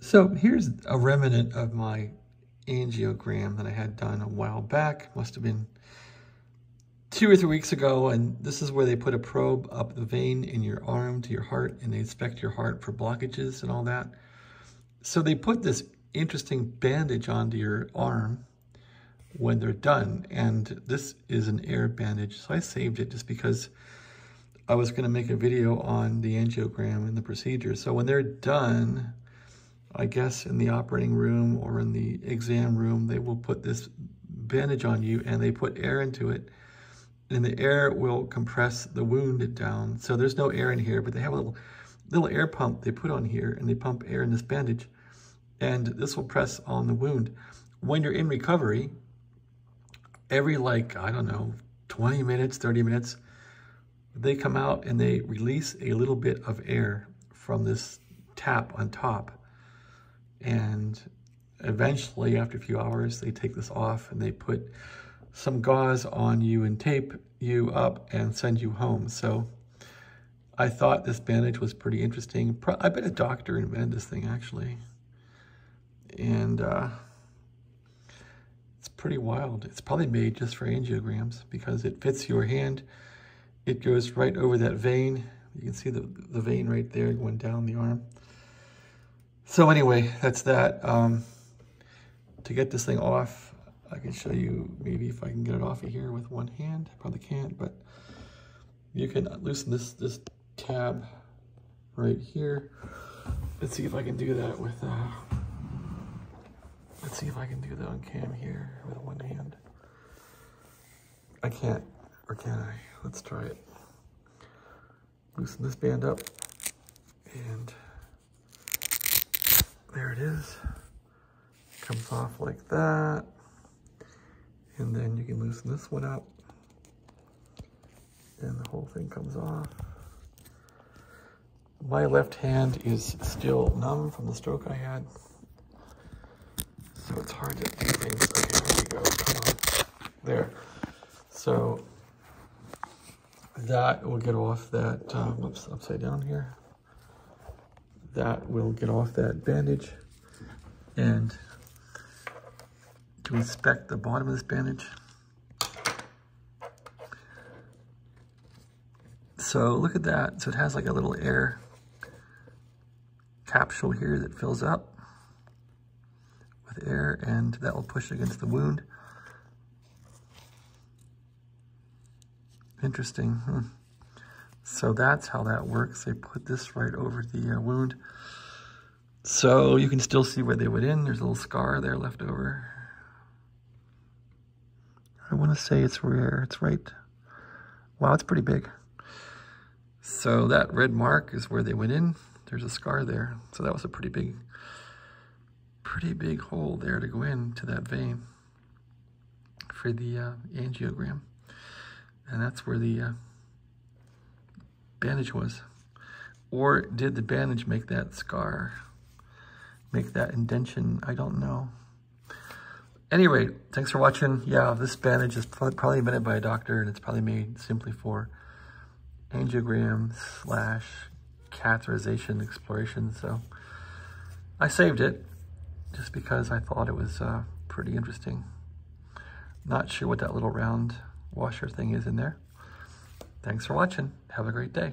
So here's a remnant of my angiogram that I had done a while back. Must have been two or three weeks ago. And this is where they put a probe up the vein in your arm to your heart and they inspect your heart for blockages and all that. So they put this interesting bandage onto your arm when they're done. And this is an air bandage. So I saved it just because I was going to make a video on the angiogram and the procedure. So when they're done, I guess in the operating room or in the exam room, they will put this bandage on you and they put air into it. And the air will compress the wound down. So there's no air in here, but they have a little, little air pump they put on here and they pump air in this bandage. And this will press on the wound. When you're in recovery, every like, I don't know, 20 minutes, 30 minutes, they come out and they release a little bit of air from this tap on top. And eventually, after a few hours, they take this off and they put some gauze on you and tape you up and send you home. So I thought this bandage was pretty interesting. I bet a doctor invented this thing, actually. And uh, it's pretty wild. It's probably made just for angiograms because it fits your hand. It goes right over that vein. You can see the, the vein right there going down the arm. So anyway, that's that. Um, to get this thing off, I can show you maybe if I can get it off of here with one hand. I probably can't, but you can loosen this, this tab right here. Let's see if I can do that with, uh, let's see if I can do that on cam here with one hand. I can't, or can I? Let's try it. Loosen this band up and there it is. Comes off like that. And then you can loosen this one up. And the whole thing comes off. My left hand is still numb from the stroke I had. So it's hard to do things. Okay, there we go. Come on. There. So that will get off that, um, whoops, upside down here that will get off that bandage and to inspect the bottom of this bandage. So look at that. So it has like a little air capsule here that fills up with air and that will push against the wound. Interesting. Hmm. So that's how that works. They put this right over the uh, wound. So you can still see where they went in. There's a little scar there left over. I want to say it's rare. It's right. Wow, it's pretty big. So that red mark is where they went in. There's a scar there. So that was a pretty big, pretty big hole there to go in to that vein for the uh, angiogram. And that's where the uh, bandage was. Or did the bandage make that scar, make that indention? I don't know. Anyway, thanks for watching. Yeah, this bandage is probably invented by a doctor and it's probably made simply for angiogram slash catheterization exploration. So I saved it just because I thought it was uh, pretty interesting. Not sure what that little round washer thing is in there. Thanks for watching. Have a great day.